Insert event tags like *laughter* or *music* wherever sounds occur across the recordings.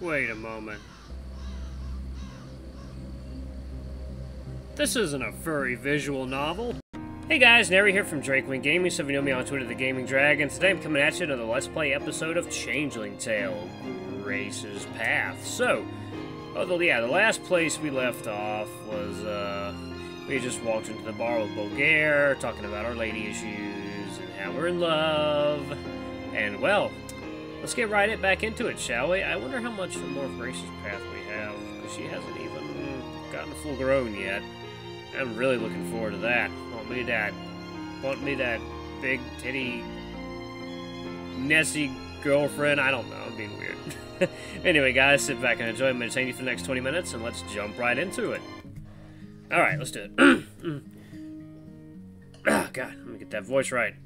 Wait a moment. This isn't a furry visual novel. Hey guys, Nary here from Drakewing Gaming, so if you know me on Twitter, The Gaming Dragon. Today I'm coming at you to the Let's Play episode of Changeling Tale, Grace's Path. So, although yeah, the last place we left off was, uh, we just walked into the bar with Bulgaire, talking about our lady issues and how we're in love. And well, let's get right it back into it, shall we? I wonder how much more of Grace's Path we have, because she hasn't even mm, gotten full grown yet. I'm really looking forward to that. Want me that, want me that big titty Nessie girlfriend? I don't know. I'm being weird. *laughs* anyway, guys, sit back and enjoy. I'm entertain you for the next 20 minutes, and let's jump right into it. All right, let's do it. oh, *clears throat* God, let me get that voice right.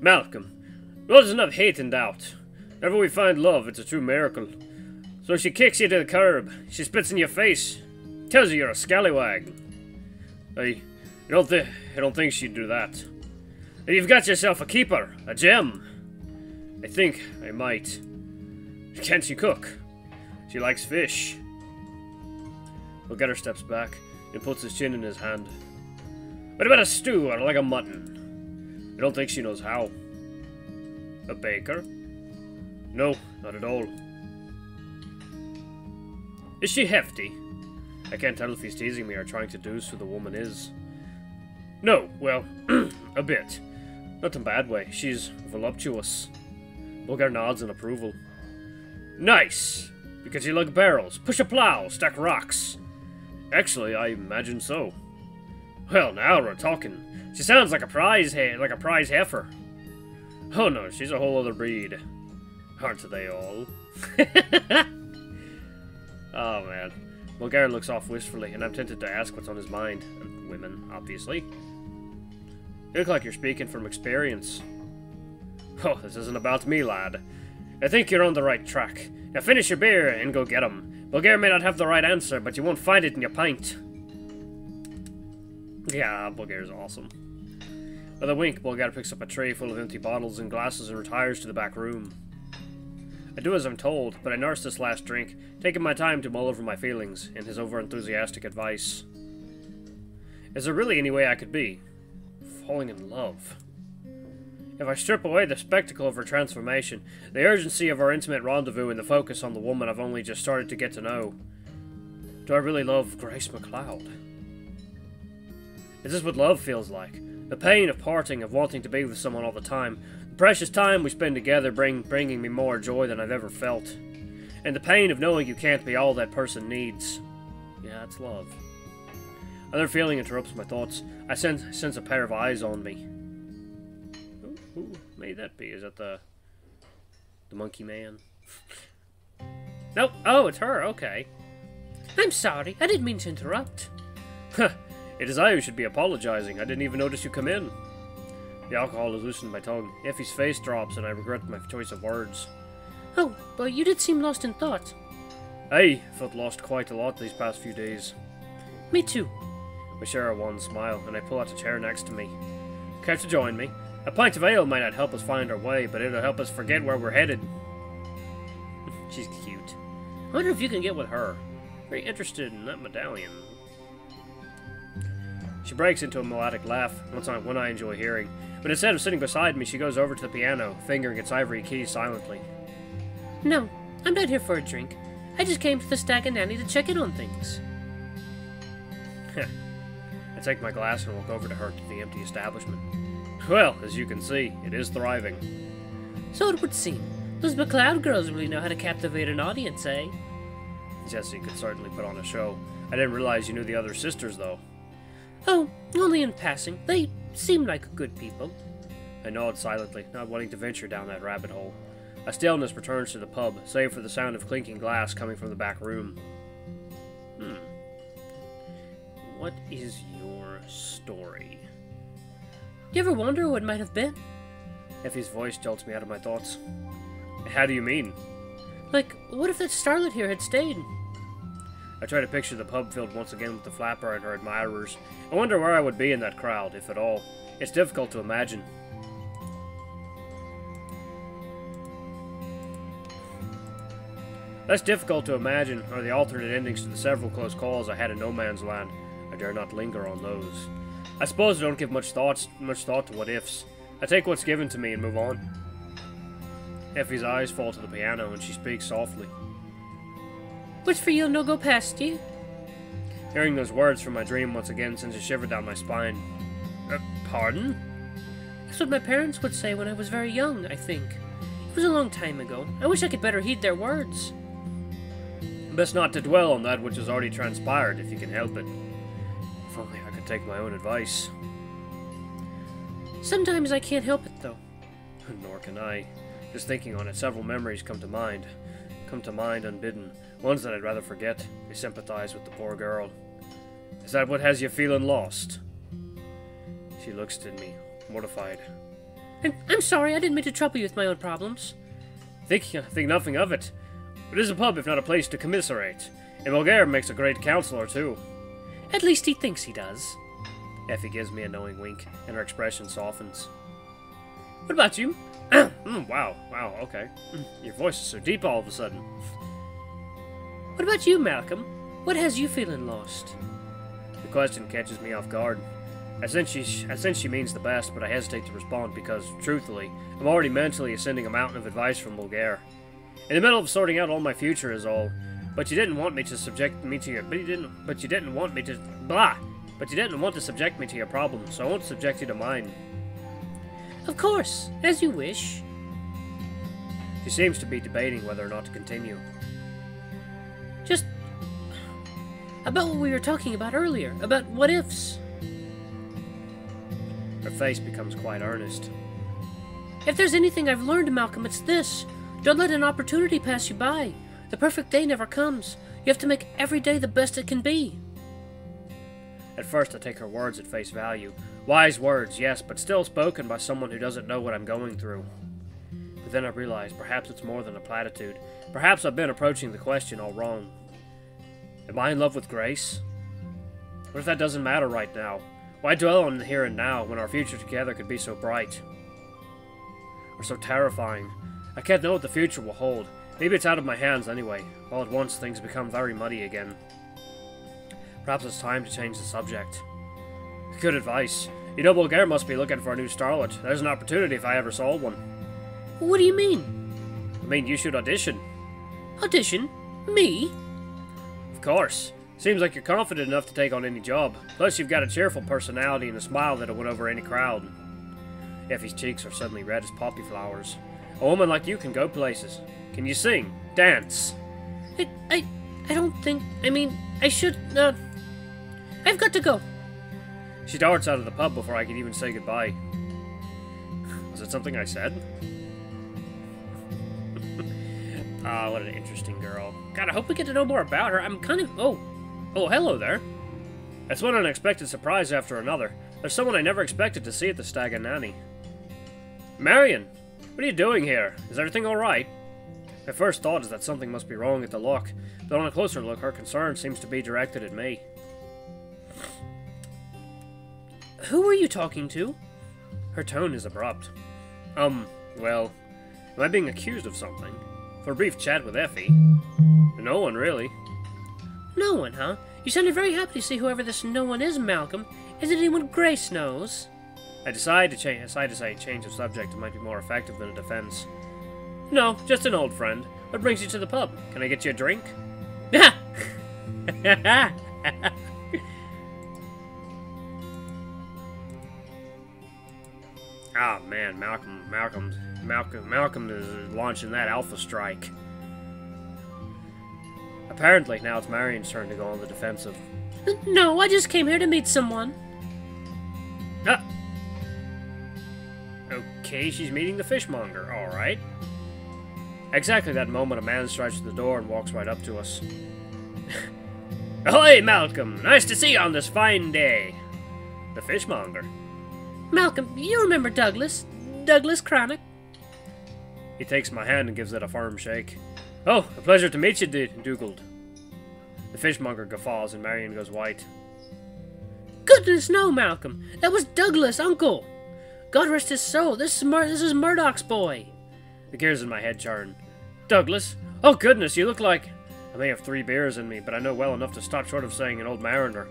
Malcolm, there's enough hate and doubt. Whenever we find love, it's a true miracle. So she kicks you to the curb. She spits in your face. Tells you you're a scallywag. I, I don't think I don't think she'd do that. And you've got yourself a keeper, a gem. I think I might. Can she cook? She likes fish. Bulgarer steps back and puts his chin in his hand. What about a stew or like a mutton? I don't think she knows how. A baker? No, not at all. Is she hefty? I can't tell if he's teasing me or trying to deduce who the woman is. No, well, *clears throat* a bit. Not in a bad way. She's voluptuous. Bulgar nods in approval. Nice! Because you lug barrels, push a plow, stack rocks. Actually, I imagine so. Well, now we're talking. She sounds like a prize like a prize heifer. Oh no, she's a whole other breed. Aren't they all? *laughs* oh man. Bulgarin looks off wistfully, and I'm tempted to ask what's on his mind. Women, obviously. You look like you're speaking from experience. Oh, this isn't about me, lad. I think you're on the right track. Now finish your beer and go get 'em. Bulgaria may not have the right answer, but you won't find it in your pint. Yeah, Bulgaria's awesome. With a wink, Bulgar picks up a tray full of empty bottles and glasses and retires to the back room. I do as I'm told, but I nurse this last drink, taking my time to mull over my feelings and his overenthusiastic advice. Is there really any way I could be? Falling in love. If I strip away the spectacle of her transformation, the urgency of our intimate rendezvous, and the focus on the woman I've only just started to get to know, do I really love Grace McLeod? Is this what love feels like? The pain of parting, of wanting to be with someone all the time, precious time we spend together bring, bringing me more joy than I've ever felt. And the pain of knowing you can't be all that person needs. Yeah, it's love. Another feeling interrupts my thoughts. I sense, sense a pair of eyes on me. Who, who may that be? Is that the... the monkey man? *laughs* nope. Oh, it's her. Okay. I'm sorry. I didn't mean to interrupt. *laughs* it is I who should be apologizing. I didn't even notice you come in. The alcohol has loosened my tongue. Effie's face drops, and I regret my choice of words. Oh, but you did seem lost in thought. I felt lost quite a lot these past few days. Me too. We share a wan smile, and I pull out a chair next to me. Care to join me? A pint of ale might not help us find our way, but it'll help us forget where we're headed. *laughs* She's cute. I wonder if you can get with her. Very interested in that medallion. She breaks into a melodic laugh, one I enjoy hearing. But instead of sitting beside me, she goes over to the piano, fingering its ivory keys silently. No, I'm not here for a drink. I just came to the Stag and Nanny to check in on things. I take my glass and walk over to her to the empty establishment. Well, as you can see, it is thriving. So it would seem. Those McLeod girls really know how to captivate an audience, eh? Jessie could certainly put on a show. I didn't realize you knew the other sisters, though. Oh, only in passing. They seem like good people. I nod silently, not wanting to venture down that rabbit hole. A stillness returns to the pub, save for the sound of clinking glass coming from the back room. Hmm. What is your story? Do You ever wonder what might have been? Effie's voice jolts me out of my thoughts. How do you mean? Like, what if that starlet here had stayed? I try to picture the pub filled once again with the flapper and her admirers. I wonder where I would be in that crowd, if at all. It's difficult to imagine. Less difficult to imagine are the alternate endings to the several close calls I had in No Man's Land. I dare not linger on those. I suppose I don't give much thoughts, much thought to what ifs. I take what's given to me and move on. Effie's eyes fall to the piano and she speaks softly. Which for you'll no go past ye? Hearing those words from my dream once again sends a shiver down my spine. Uh, pardon? That's what my parents would say when I was very young, I think. It was a long time ago. I wish I could better heed their words. Best not to dwell on that which has already transpired, if you can help it. If only I could take my own advice. Sometimes I can't help it, though. Nor can I. Just thinking on it, several memories come to mind. Come to mind unbidden. Ones that I'd rather forget. I sympathize with the poor girl. Is that what has you feeling lost? She looks at me, mortified. I'm, I'm sorry, I didn't mean to trouble you with my own problems. Think, think nothing of it. It is a pub if not a place to commiserate. And Bulgaire makes a great counselor, too. At least he thinks he does. Effie gives me a knowing wink, and her expression softens. What about you? *clears throat* mm, wow, wow, okay. *clears throat* Your voice is so deep all of a sudden. What about you, Malcolm? What has you feeling lost? The question catches me off guard. I sense she, I sense she means the best, but I hesitate to respond because, truthfully, I'm already mentally ascending a mountain of advice from Bulgaire. In the middle of sorting out all my future is all. But you didn't want me to subject me to your. But you didn't. But you didn't want me to. Blah. But you didn't want to subject me to your problems, so I won't subject you to mine. Of course, as you wish. She seems to be debating whether or not to continue. About what we were talking about earlier, about what ifs. Her face becomes quite earnest. If there's anything I've learned, Malcolm, it's this. Don't let an opportunity pass you by. The perfect day never comes. You have to make every day the best it can be. At first, I take her words at face value. Wise words, yes, but still spoken by someone who doesn't know what I'm going through. But then I realize perhaps it's more than a platitude. Perhaps I've been approaching the question all wrong. Am I in love with Grace? What if that doesn't matter right now? Why dwell on the here and now when our future together could be so bright? Or so terrifying? I can't know what the future will hold. Maybe it's out of my hands anyway. All at once, things become very muddy again. Perhaps it's time to change the subject. Good advice. You know Bulgaire must be looking for a new starlet. There's an opportunity if I ever saw one. What do you mean? I mean, you should audition. Audition? Me? Of course. Seems like you're confident enough to take on any job. Plus, you've got a cheerful personality and a smile that'll win over any crowd. Effie's cheeks are suddenly red as poppy flowers. A woman like you can go places. Can you sing? Dance? I, I, I don't think. I mean, I should. Uh, I've got to go. She darts out of the pub before I can even say goodbye. Was it something I said? Ah, what an interesting girl. God, I hope we get to know more about her. I'm kind of. Oh. Oh, hello there. That's one unexpected surprise after another. There's someone I never expected to see at the Stag and Nanny. Marion! What are you doing here? Is everything alright? My first thought is that something must be wrong at the loch, but on a closer look, her concern seems to be directed at me. Who were you talking to? Her tone is abrupt. Um, well, am I being accused of something? For a brief chat with Effie? No one, really. No one, huh? You sounded very happy to see whoever this no one is, Malcolm. Is it anyone Grace knows? I decide to change. I Decide to change of subject It might be more effective than a defense. No, just an old friend. What brings you to the pub? Can I get you a drink? *laughs* Ah, oh, man, Malcolm, Malcolm, Malcolm, Malcolm is launching that alpha strike. Apparently, now it's Marion's turn to go on the defensive. *laughs* No, I just came here to meet someone. Ah. Okay, she's meeting the fishmonger, alright. Exactly that moment, a man strides to the door and walks right up to us. *laughs* Ahoy, Malcolm! Nice to see you on this fine day. The fishmonger. Malcolm, you remember Douglas? Douglas Cranach? He takes my hand and gives it a firm shake. Oh, a pleasure to meet you, D Dugald. The fishmonger guffaws and Marion goes white. Goodness no, Malcolm. That was Douglas, uncle. God rest his soul. This is, Mur this is Murdoch's boy. The gears in my head churn. Douglas? Oh goodness, you look like... I may have three beers in me, but I know well enough to stop short of saying an old mariner.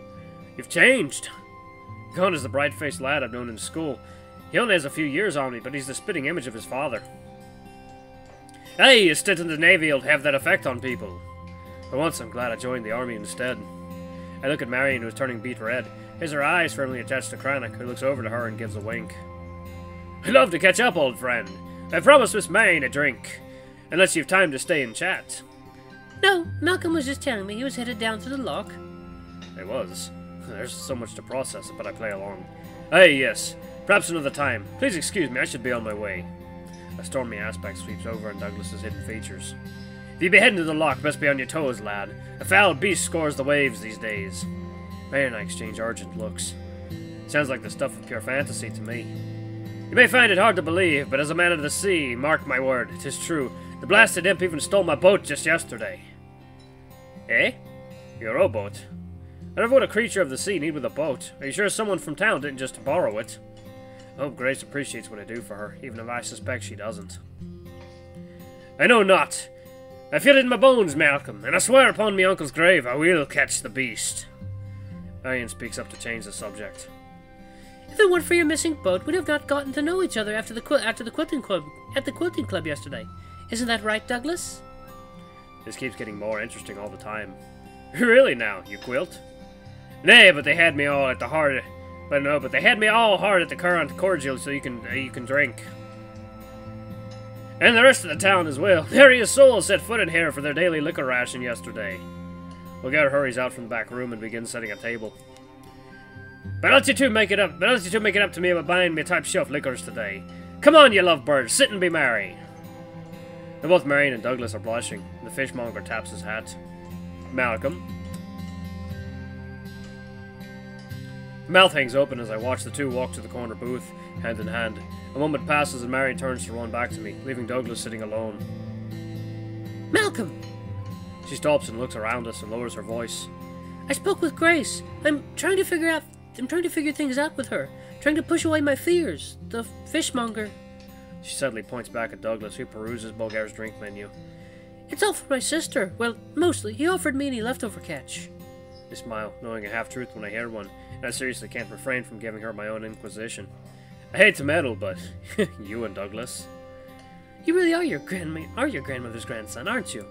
You've changed. Gone is the bright-faced lad I've known in school. He only has a few years on me, but he's the spitting image of his father. Hey, a stint in the Navy will have that effect on people. For once, I'm glad I joined the Army instead. I look at Marion, who is turning beet red. Has her eyes firmly attached to Cranach, who looks over to her and gives a wink. I'd love to catch up, old friend. I promised Miss Marion a drink. Unless you've time to stay and chat. No, Malcolm was just telling me he was headed down to the loch. I was. There's so much to process, but I play along. Hey, yes. Perhaps another time. Please excuse me, I should be on my way. A stormy aspect sweeps over on Douglas's hidden features. If you be heading to the loch, best be on your toes, lad. A foul beast scores the waves these days. Mary and I exchange urgent looks. Sounds like the stuff of pure fantasy to me. You may find it hard to believe, but as a man of the sea, mark my word, 'tis true. The blasted imp even stole my boat just yesterday. Eh? Your rowboat? I never would a creature of the sea need with a boat. Are you sure someone from town didn't just borrow it? I hope Grace appreciates what I do for her, even if I suspect she doesn't. I know not. I feel it in my bones, Malcolm, and I swear upon me uncle's grave I will catch the beast. Marion speaks up to change the subject. If it weren't for your missing boat, we'd have not gotten to know each other after the after the quilting club at the quilting club yesterday. Isn't that right, Douglas? This keeps getting more interesting all the time. *laughs* really now, you quilt? Nay, but they had me all at the heart. But no, but they had me all hard at the current cordial so you can uh, you can drink. And the rest of the town as well. *laughs* Various souls set foot in here for their daily liquor ration yesterday. Bulgar hurries out from the back room and begins setting a table. But don't you two make it up but don't you two make it up to me about buying me top shelf liquors today. Come on, you lovebirds, sit and be merry. They're both Marion and Douglas are blushing. The fishmonger taps his hat. Malcolm. Mouth hangs open as I watch the two walk to the corner booth, hand in hand. A moment passes and Marion turns to run back to me, leaving Douglas sitting alone. Malcolm! She stops and looks around us and lowers her voice. I spoke with Grace. I'm trying to figure out I'm trying to figure things out with her. Trying to push away my fears. The fishmonger. She suddenly points back at Douglas, who peruses Bulgar's drink menu. It's all for my sister. Well, mostly. He offered me any leftover catch. I smile, knowing a half truth when I hear one, I seriously can't refrain from giving her my own inquisition. I hate to meddle, but *laughs* you and Douglas. You really are your grandma are your grandmother's grandson, aren't you?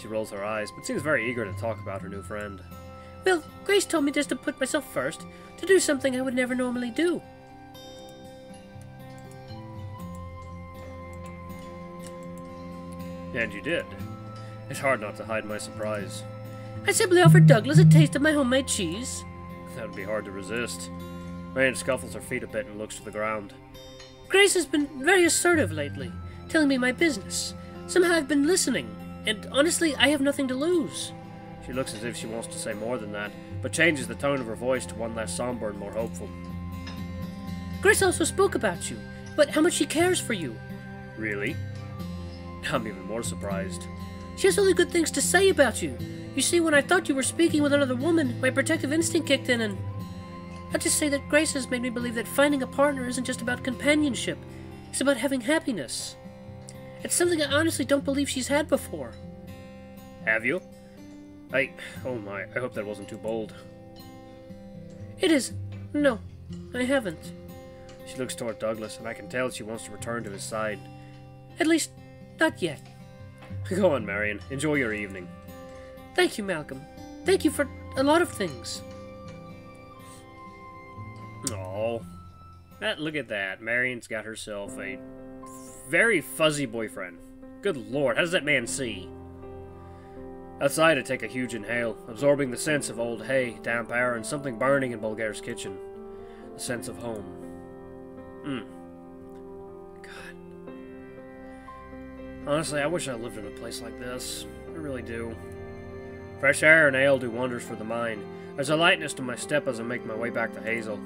She rolls her eyes, but seems very eager to talk about her new friend. Well, Grace told me just to put myself first, to do something I would never normally do. And you did. It's hard not to hide my surprise. I simply offered Douglas a taste of my homemade cheese. That would be hard to resist. Marion scuffles her feet a bit and looks to the ground. Grace has been very assertive lately, telling me my business. Somehow I've been listening, and honestly, I have nothing to lose. She looks as if she wants to say more than that, but changes the tone of her voice to one less somber and more hopeful. Grace also spoke about you, but how much she cares for you. Really? I'm even more surprised. She has only good things to say about you. You see, when I thought you were speaking with another woman, my protective instinct kicked in, and I'll just say that Grace has made me believe that finding a partner isn't just about companionship, it's about having happiness. It's something I honestly don't believe she's had before. Have you? I. Oh my, I hope that wasn't too bold. It is. No, I haven't. She looks toward Douglas, and I can tell she wants to return to his side. At least, not yet. *laughs* Go on, Marion. Enjoy your evening. Thank you, Malcolm. Thank you for a lot of things. Oh, look at that. Marion's got herself a very fuzzy boyfriend. Good lord, how does that man see? Outside, I take a huge inhale, absorbing the sense of old hay, damp air, and something burning in Bulgar's kitchen. The sense of home. Mmm. God. Honestly, I wish I lived in a place like this. I really do. Fresh air and ale do wonders for the mind. There's a lightness to my step as I make my way back to Hazel.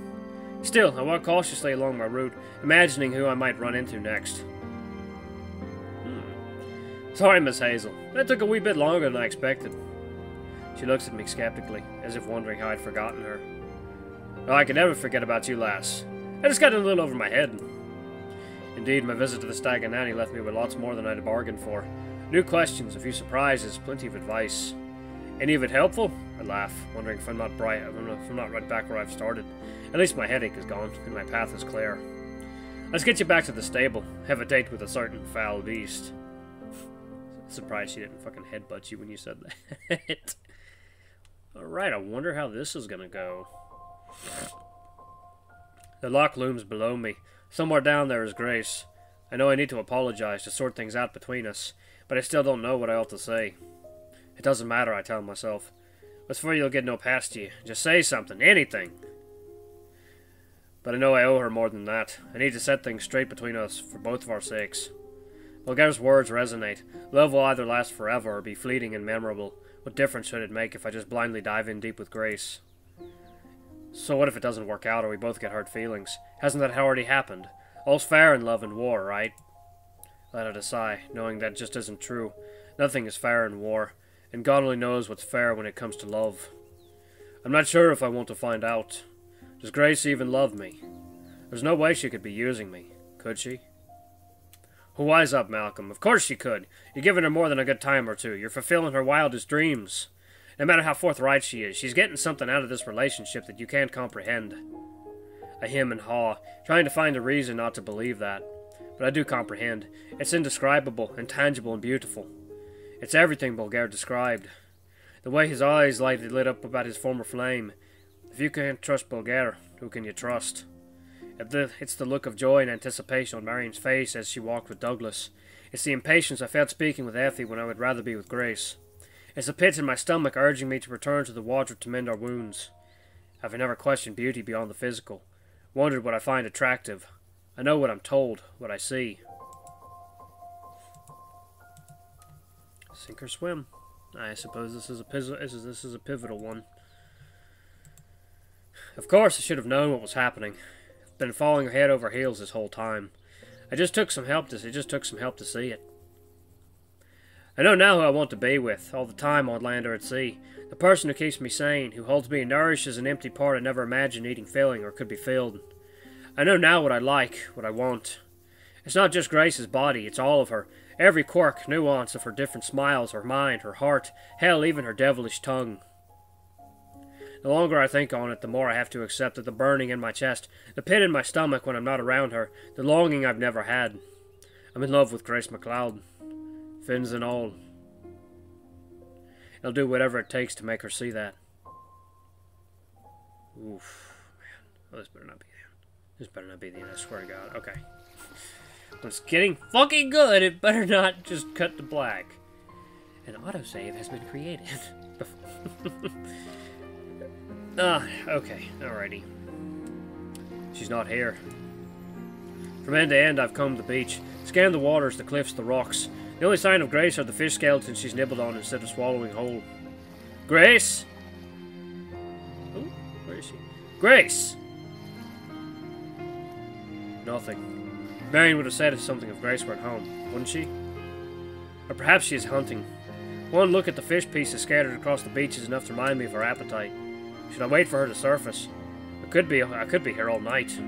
Still, I walk cautiously along my route, imagining who I might run into next. Hmm. Sorry, Miss Hazel. That took a wee bit longer than I expected. She looks at me skeptically, as if wondering how I'd forgotten her. Oh, I can never forget about you, lass. I just got a little over my head. Indeed, my visit to the Stag and Nanny left me with lots more than I'd bargained for. New questions, a few surprises, plenty of advice. Any of it helpful? I laugh, wondering if I'm not bright, if I'm not right back where I've started. At least my headache is gone, and my path is clear. Let's get you back to the stable. Have a date with a certain foul beast. Surprised she didn't fucking headbutt you when you said that. *laughs* Alright, I wonder how this is gonna go. The loch looms below me. Somewhere down there is Grace. I know I need to apologize to sort things out between us, but I still don't know what I ought to say. It doesn't matter, I tell myself. What's for you'll get no past you. Just say something, anything. But I know I owe her more than that. I need to set things straight between us, for both of our sakes. Bulgare's words resonate. Love will either last forever or be fleeting and memorable. What difference should it make if I just blindly dive in deep with Grace? So what if it doesn't work out or we both get hurt feelings? Hasn't that already happened? All's fair in love and war, right? Let out a sigh, knowing that just isn't true. Nothing is fair in war, and God only knows what's fair when it comes to love. I'm not sure if I want to find out. Does Grace even love me? There's no way she could be using me, could she? wise up, Malcolm. Of course she could. You're giving her more than a good time or two. You're fulfilling her wildest dreams. No matter how forthright she is, she's getting something out of this relationship that you can't comprehend. I hem and haw, trying to find a reason not to believe that. But I do comprehend. It's indescribable, intangible, and beautiful. It's everything Bulgare described. The way his eyes lighted lit up about his former flame. If you can't trust Bulgare, who can you trust? It's the look of joy and anticipation on Marion's face as she walked with Douglas. It's the impatience I felt speaking with Effie when I would rather be with Grace. It's the pit in my stomach urging me to return to the water to mend our wounds. I've never questioned beauty beyond the physical, wondered what I find attractive. I know what I'm told, what I see. Sink or swim. I suppose this is a this is, this is a pivotal one. Of course, I should have known what was happening. Been falling head over heels this whole time. I just took some help to it just took some help to see it. I know now who I want to be with, all the time on land or at sea. The person who keeps me sane, who holds me and nourishes an empty part I never imagined needing filling or could be filled. I know now what I like, what I want. It's not just Grace's body, it's all of her. Every quirk, nuance of her different smiles, her mind, her heart, hell, even her devilish tongue. The longer I think on it, the more I have to accept that the burning in my chest, the pit in my stomach when I'm not around her, the longing I've never had. I'm in love with Grace MacLeod fins and all. I'll do whatever it takes to make her see that. Oof, man. Oh, this better not be the end. This better not be the end, I swear to God. Okay. It's getting fucking good. It better not just cut to black. An autosave has been created. *laughs* ah, okay. Alrighty. She's not here. From end to end, I've combed the beach, scanned the waters, the cliffs, the rocks, the only sign of Grace are the fish skeletons she's nibbled on instead of swallowing whole. Grace! Where is she? Grace! Nothing. Marion would have said something if Grace were at home, wouldn't she? Or perhaps she is hunting. One look at the fish pieces scattered across the beach is enough to remind me of her appetite. Should I wait for her to surface? I could be I could be here all night.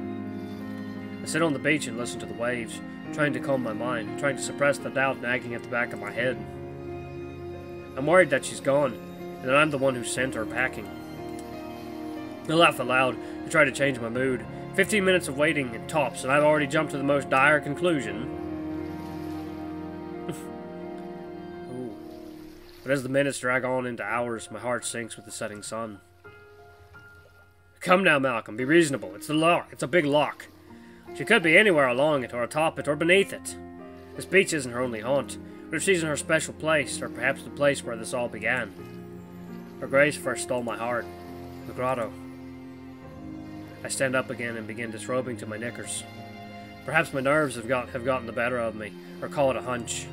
I sit on the beach and listen to the waves trying to calm my mind, trying to suppress the doubt nagging at the back of my head. I'm worried that she's gone, and that I'm the one who sent her packing. I laugh aloud to try to change my mood. Fifteen minutes of waiting and tops, and I've already jumped to the most dire conclusion. *laughs* But as the minutes drag on into hours, my heart sinks with the setting sun. Come now, Malcolm, be reasonable. It's the loch. It's a big loch. She could be anywhere along it, or atop it, or beneath it. This beach isn't her only haunt, but if she's in her special place, or perhaps the place where this all began. Her grace first stole my heart. The grotto. I stand up again and begin disrobing to my knickers. Perhaps my nerves have got have gotten the better of me, or call it a hunch.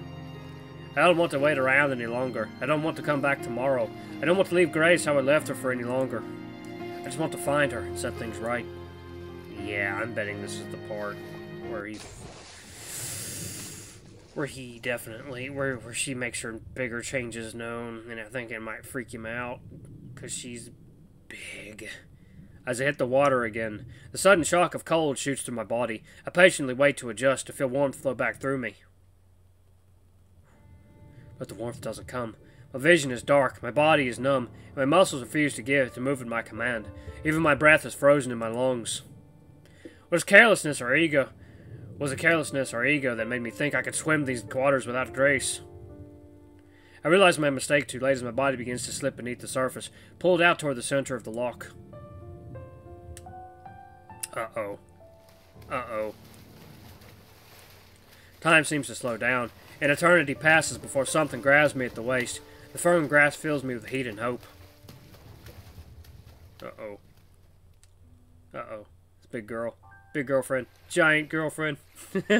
I don't want to wait around any longer. I don't want to come back tomorrow. I don't want to leave Grace how I left her for any longer. I just want to find her and set things right. Yeah, I'm betting this is the part where he where he definitely where where she makes her bigger changes known, and I think it might freak him out because she's big. As I hit the water again, the sudden shock of cold shoots through my body. I patiently wait to adjust to feel warmth flow back through me. But the warmth doesn't come. My vision is dark, my body is numb, and my muscles refuse to give to move at my command. Even my breath is frozen in my lungs. Was carelessness or ego? Was it carelessness or ego that made me think I could swim these waters without grace? I realize my mistake too late as my body begins to slip beneath the surface, pulled out toward the center of the loch. Uh-oh. Uh-oh. Time seems to slow down, and eternity passes before something grabs me at the waist. The firm grasp fills me with heat and hope. Uh-oh. Uh-oh. It's big girl. Big girlfriend. Giant girlfriend. *laughs*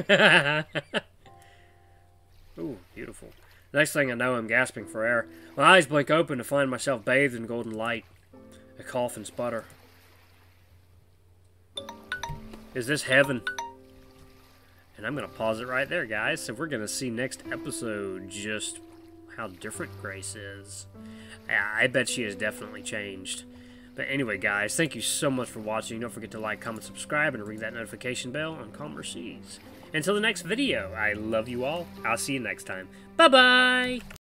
Ooh, beautiful. Next thing I know, I'm gasping for air. My eyes blink open to find myself bathed in golden light. I cough and sputter. Is this heaven? And I'm going to pause it right there, guys. So we're going to see next episode just how different Grace is. I bet she has definitely changed. But anyway, guys, thank you so much for watching. Don't forget to like, comment, subscribe, and ring that notification bell on Calmer Seas. Until the next video, I love you all. I'll see you next time. Bye-bye!